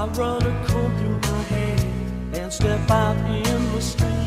I run a comb through my hair and step out in the street.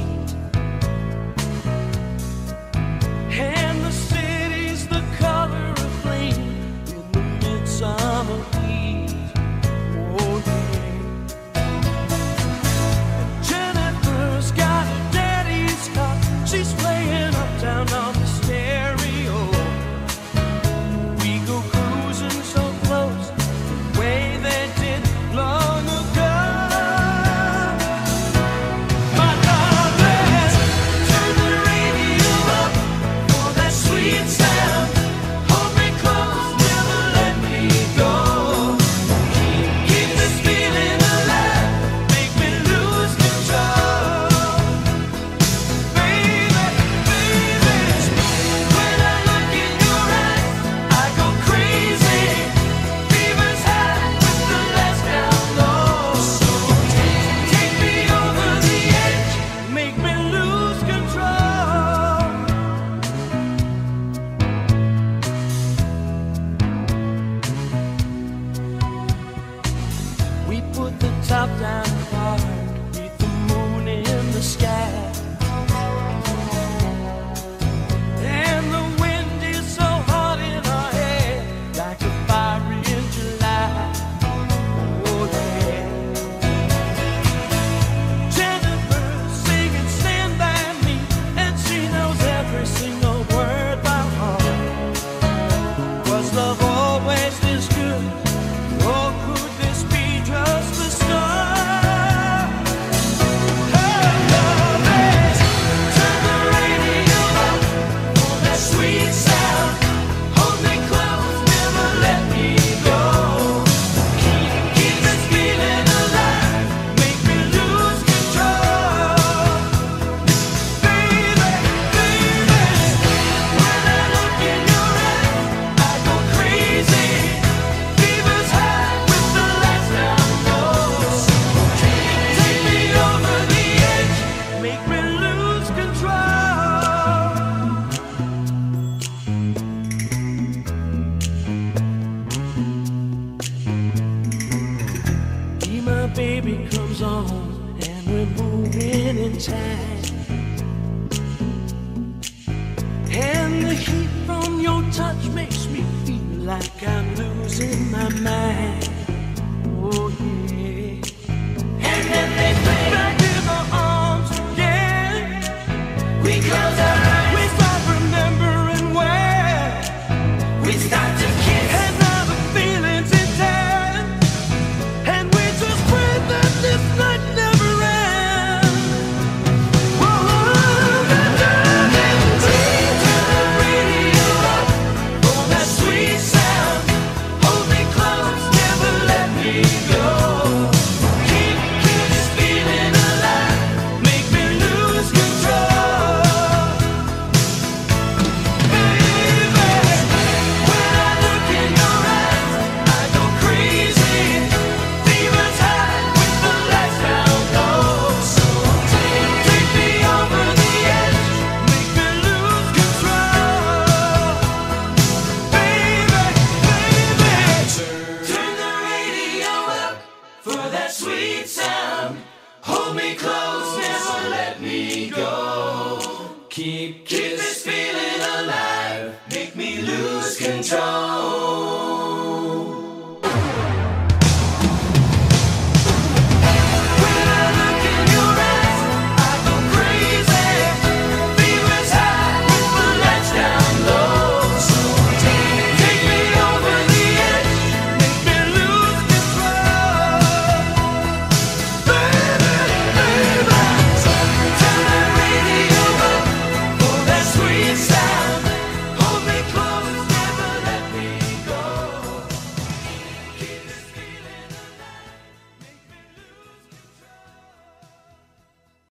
baby comes on and we're moving in time. keep, keep